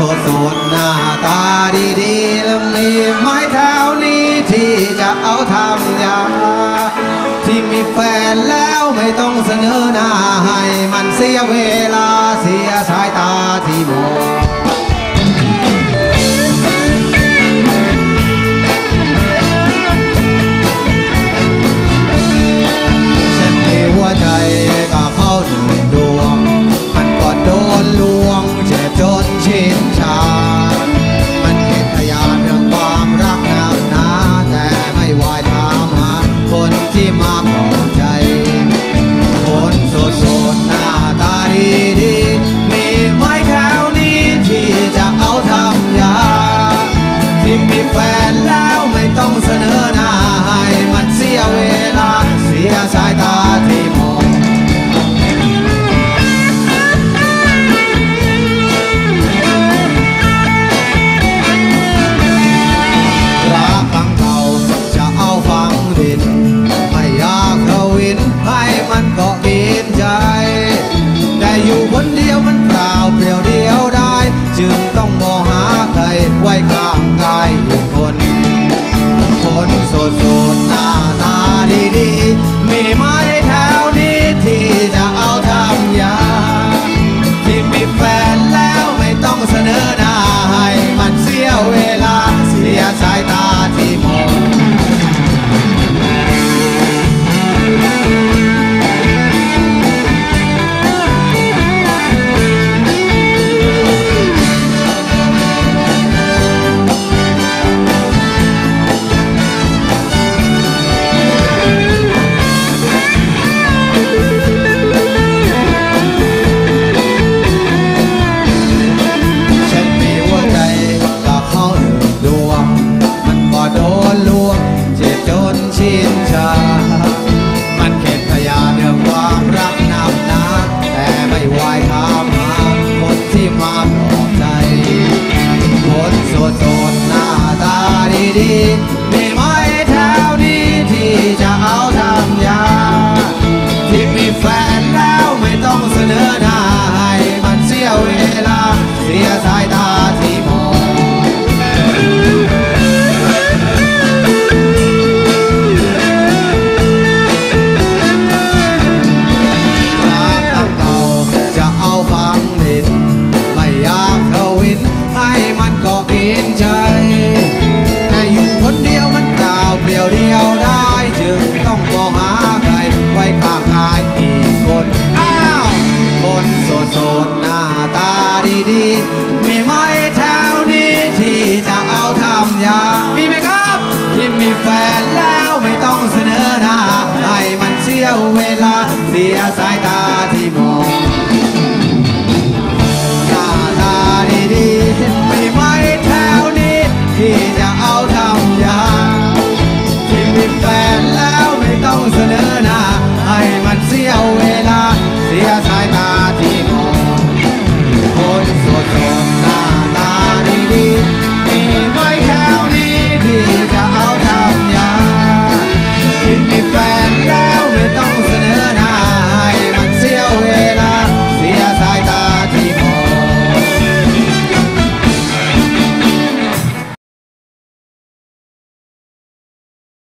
โสดสดหน้าตาดีๆแล้วมีไม้เท้านี้ที่จะเอาทำยาที่มีแฟนแล้วไม่ต้องเสนอหน้าให้มันเสียเวลาายตาที่มองรักฟังเก่าจะเอาฟังดินไม่อยากทวินให้มันเกาะกินใจ แต่อยู่คนเดียวมันเปล่าเปลี่ยวเดียวได้ จึงต้องมองหาใครไว้ข้างกา สดโสดหน้าตาดีดีมีไม้แถวนี้ที่จะเอาทำยา ดี มีไหมแถวนี้ที่จะเอาทำยา มีไหมครับที่มีแฟนแล้วไม่ต้องเสนอหน้าให้มันเสียเวลาเสียสายตา